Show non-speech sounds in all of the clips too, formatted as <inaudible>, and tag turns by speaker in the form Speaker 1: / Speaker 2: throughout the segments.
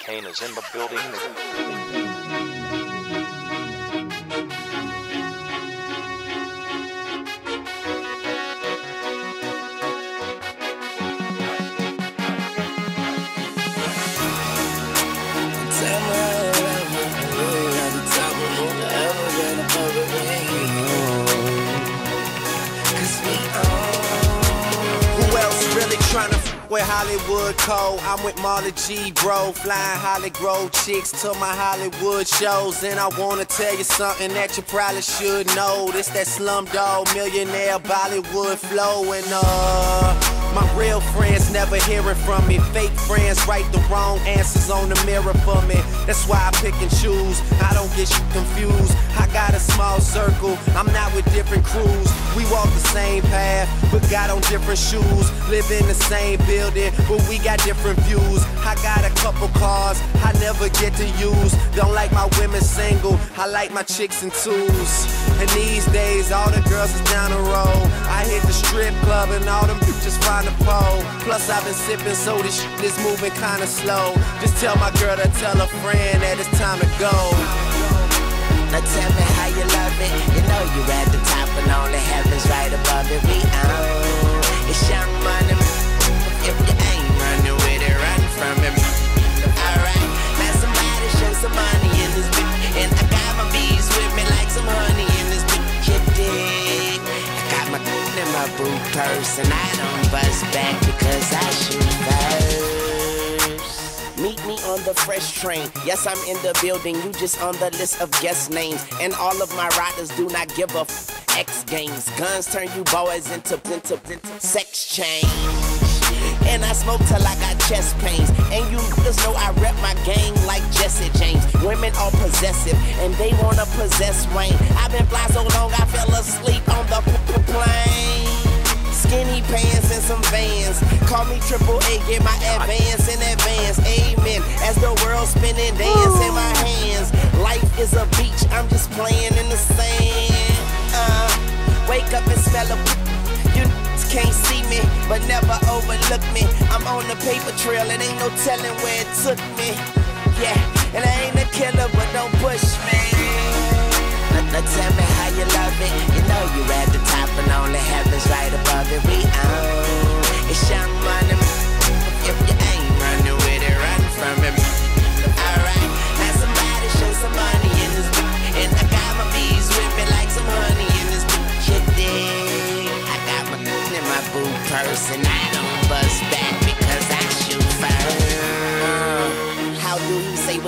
Speaker 1: Kane is in the building.
Speaker 2: With Hollywood Cole? I'm with Marley G, bro. Flying Hollywood chicks to my Hollywood shows. And I wanna tell you something that you probably should know. This that slumdog millionaire Bollywood flow. And uh. My real friends never hearing from me. Fake friends write the wrong answers on the mirror for me. That's why I pick and choose. I don't get you confused. I got a small circle. I'm not with different crews. We walk the same path, but got on different shoes. Live in the same building, but we got different views. I got a couple cars I never get to use. Don't like my women single. I like my chicks in twos. And these days, all the girls is down the road. I hit the strip club and all them bitches find a pole. Plus, I've been sipping, so this shit is moving kinda slow. Just tell my girl to tell a friend that it's time to go.
Speaker 3: Now tell me how you love it. You know you at the top and only heaven's right above it. We own it's young money. If you ain't running with it, run from it. Alright, now somebody show some my purse and I don't bust back because I shoot first. Meet me on the fresh train. Yes, I'm in the building. You just on the list of guest names. And all of my riders do not give a f- X games. Guns turn you boys into, into, into sex change. And I smoke till I got chest pains. And you niggas know I rep my game like Jesse James. Women are possessive and they wanna possess Wayne. I've been fly so long I fell asleep on the plane. Skinny pants and some vans. Call me triple A, get my advance in advance. Amen. As the world spinning, dance in my hands. Life is a beach, I'm just playing in the sand. Uh, wake up and smell a. You can't see me, but never overlook me. I'm on the paper trail, and ain't no telling where it took me. Yeah, and I ain't a killer, but don't push me. Now, tell me how you love it. You know you're at the top and only heaven's right above it. We own it's young money. If you ain't running with it, run from it.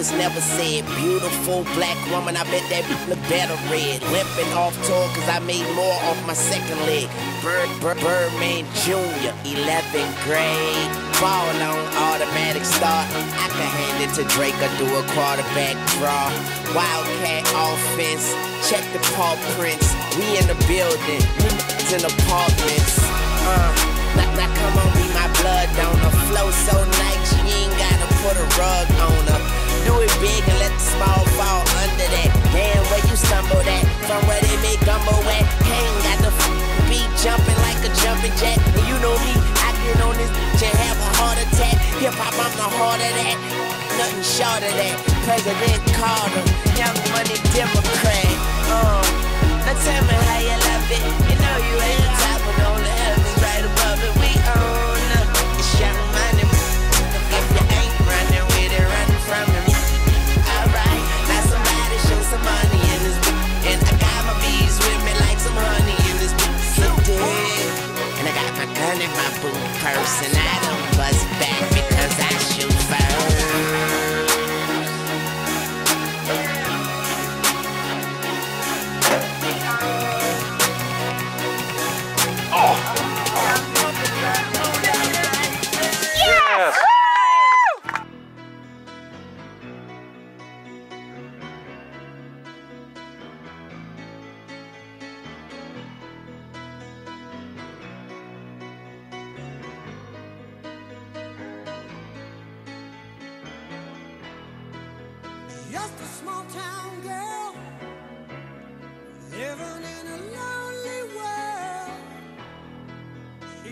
Speaker 3: Was never said? Beautiful black woman, I bet that look better red. Limping off tour cause I made more off my second leg. Bird, Bird, Birdman Jr., 11th grade. Ball on automatic start. I can hand it to Drake or do a quarterback draw. Wildcat offense, check the paw prints. We in the building, we in apartments. Uh, now, now come on, be my blood donor. Flow so nice, you ain't gotta put a rug jumping jack. And you know me, I get on this and have a heart attack. Hip hop, I'm the heart of that. Nothing short of that. President Carter, young money Democrat. Uh, now tell me how you love it. You know you ain't the top, but right in my boot purse, and I don't bust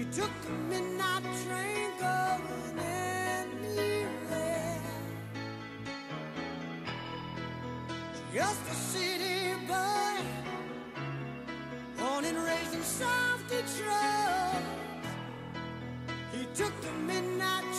Speaker 4: He took the midnight train going anywhere. Just a city boy, born and raised in South Detroit. He took the midnight.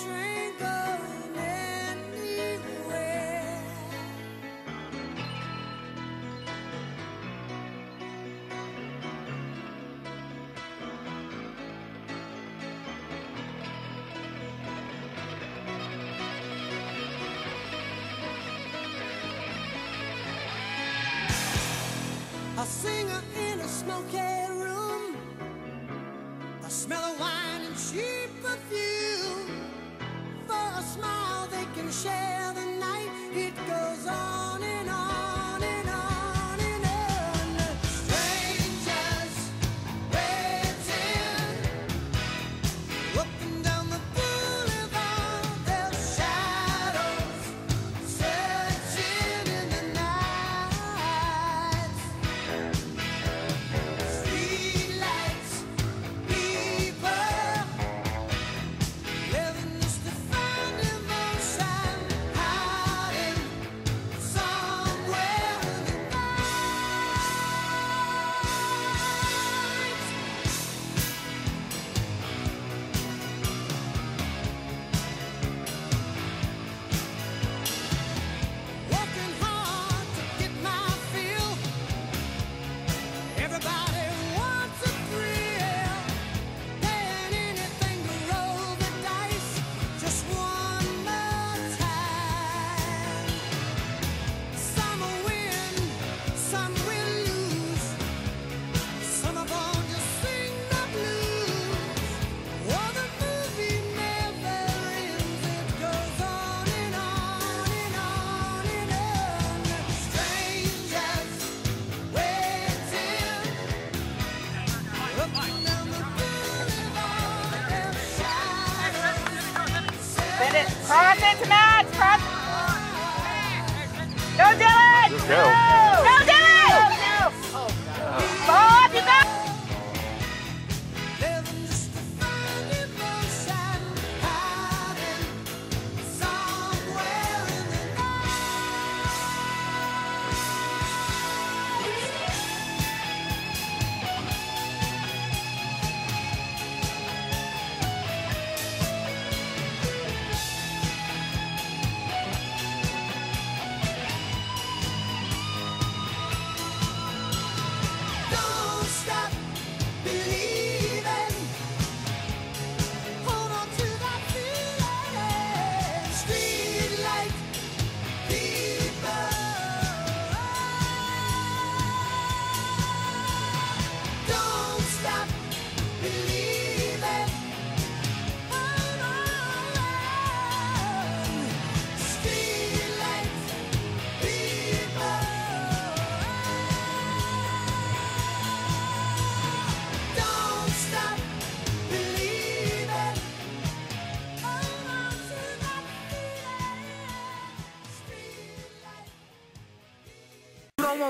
Speaker 4: A singer in a smoky room. A smell of wine and cheap perfume. For a smile, they can share to
Speaker 5: Matt. Cross.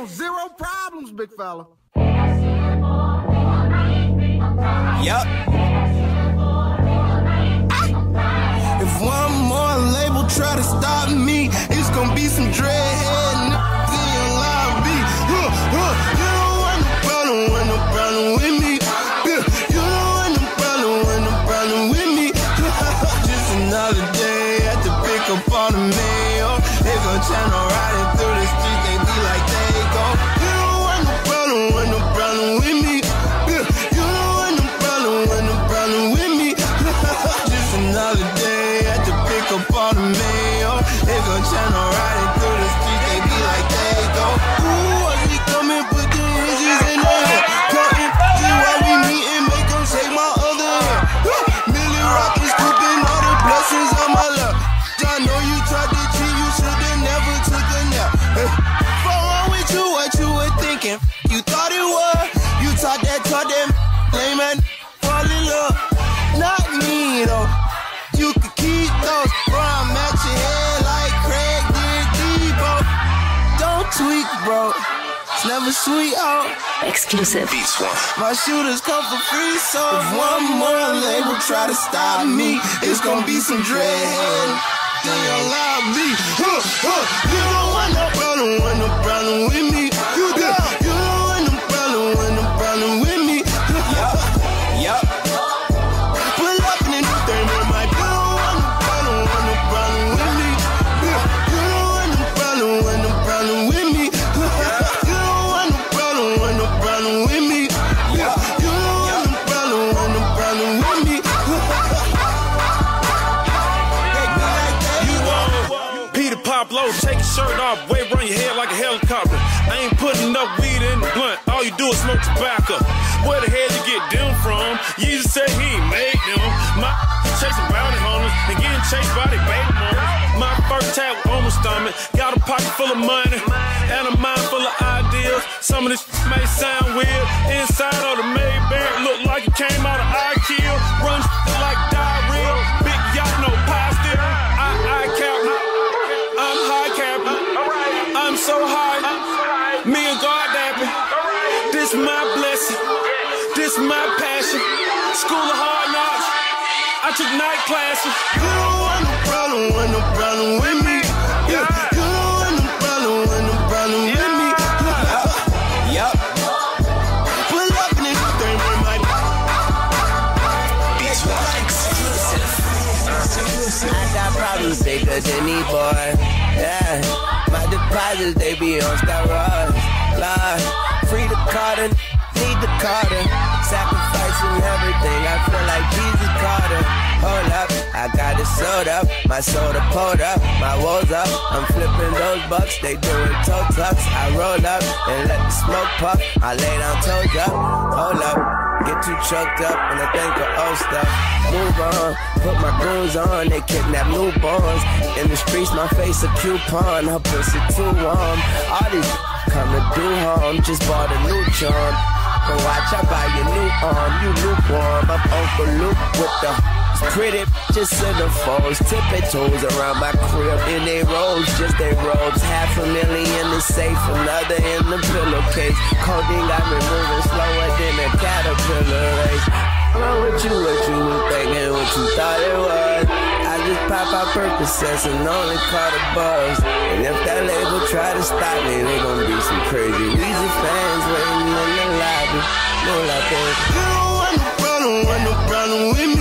Speaker 5: You
Speaker 6: zero problems, big fella.
Speaker 7: Yup. Ah. If one more label try to stop me, it's gonna be some dreadhead. You don't want no problem, want no problem with me. You don't want no problem, want no problem with me. <laughs> Just another day at the pick up on the mail. They go channel riding Don't tweak, bro. It's never sweet out.
Speaker 8: Exclusive.
Speaker 7: My shooters come for free, so if one more label try to stop me, it's gonna be some dread. everything allow me. Huh, huh. You don't want no problem, want no problem with me.
Speaker 9: Peter Pablo, take your shirt off, wave around your head like a helicopter. I ain't putting up weed in the blunt, all you do is smoke tobacco. Where the hell you get them from? You just say he ain't made them. My chasing bounty hunters and getting chased by their baby mamas. My first tap on my stomach, got a pocket full of money and a mind full of ideas. Some of this may sound weird. Inside of the Maybach look like it came out of IKEA. Run School of hard knocks. I took night classes.
Speaker 7: You don't want no problem, want no problem with me. Yeah. You don't want no problem, want no problem with me. <laughs>
Speaker 3: Yup.
Speaker 7: Pull up in anything that might
Speaker 3: I got problems bigger than these boys. Yeah, my deposits they be on steroids. Lord, free the Carter, need the Carter. Sacrificing everything, I feel like Jesus Carter. Hold up, I got it sold up, my soda pulled up, my walls up. I'm flipping those bucks, they doing toe tucks. I roll up and let the smoke puff. I lay down toes up, hold up. Get too choked up and I think of old stuff. Move on, put my goons on, they kidnap newborns. In the streets, my face a coupon, her pussy too warm. All these come to do harm, just bought a new charm. But watch, I buy you new arm, you lukewarm. I'm Uncle Luke with the pretty just centerfolds, tipping toes around my crib in they robes, just they robes. Half a million in the safe, another in the pillowcase. Codeine got me moving slower than a caterpillar race. Wrong with you, what you were thinking, what you thought it was. I just pop out Percocets and only call the buzz. And if that label try to stop me, they gon' be some crazy Weezy fans No like.
Speaker 7: You don't want no problem, want no problem with me.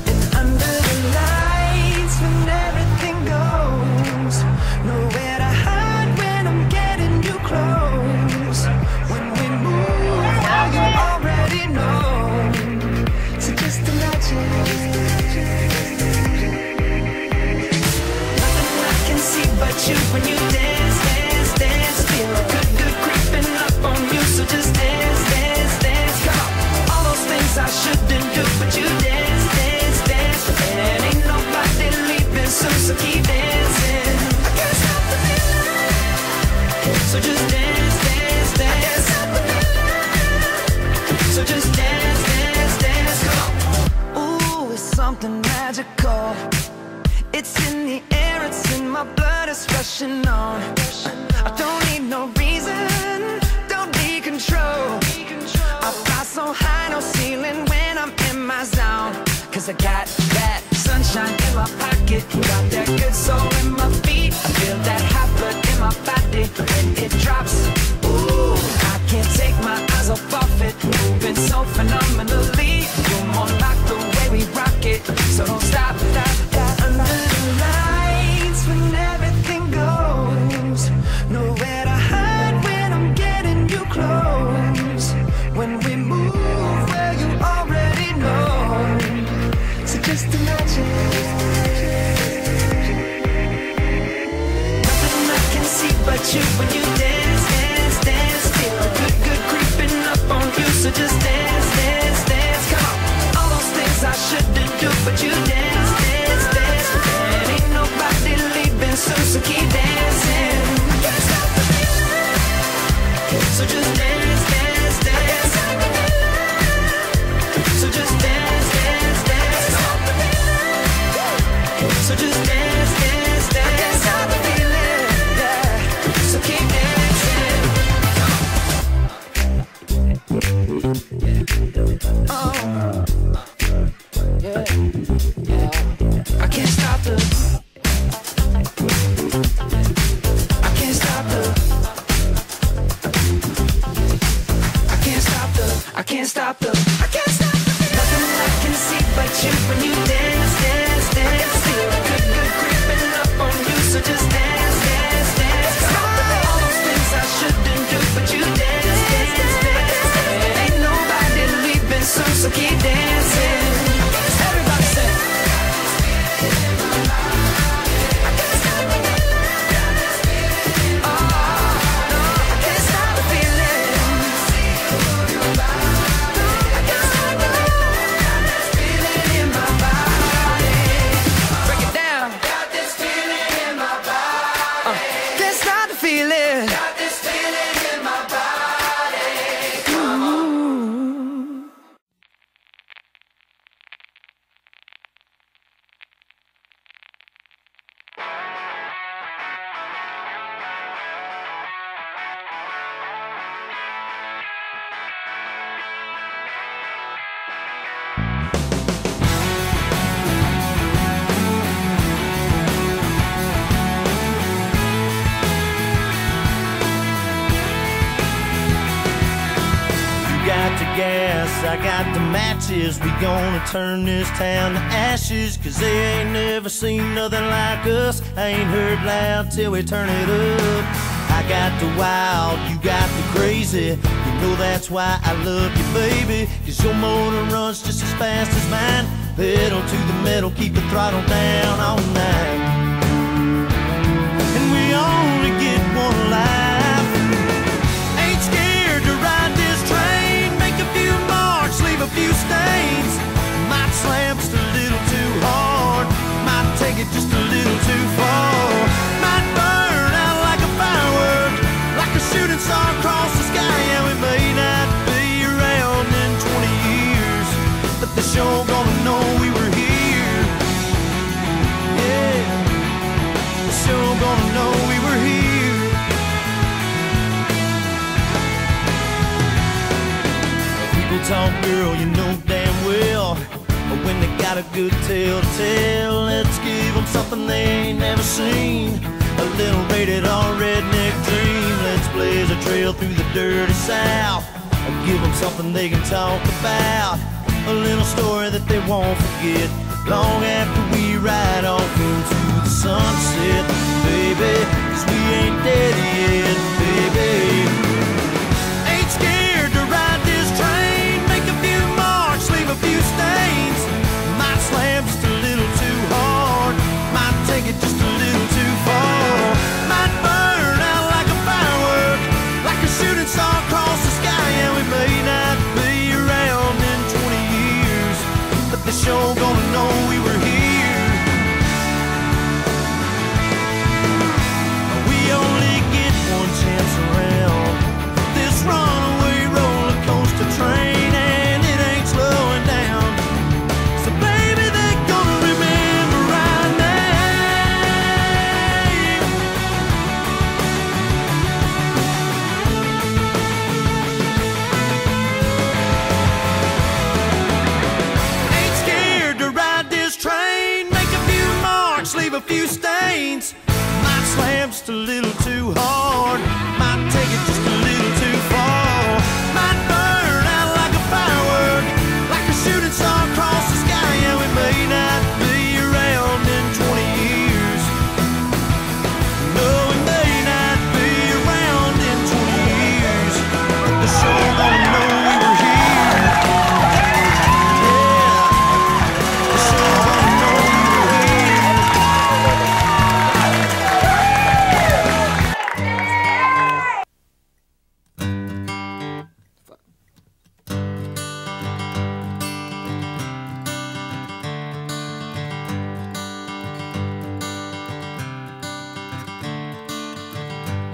Speaker 10: When you We
Speaker 11: gonna turn this town to ashes. Cause they ain't never seen nothing like us. I ain't heard loud till we turn it up. I got the wild, you got the crazy. You know that's why I love you, baby. Cause your motor runs just as fast as mine. Pedal to the metal, keep the throttle down all night. Might slam just a little too hard. Might take it just a little too far. Might burn out like a firework. Like a shooting star across the sky. And we may not be around in 20 years. But they sure gonna know we were here. Yeah. They sure gonna know we were here. People talk, girl, you know damn well. When they got a good tale to tell, let's give them something they ain't never seen. A little rated R redneck dream. Let's blaze a trail through the dirty south. Or give them something they can talk about. A little story that they won't forget. Long after we ride off into the sunset, baby. Cause we ain't dead yet, a few stains. My just a little too hard.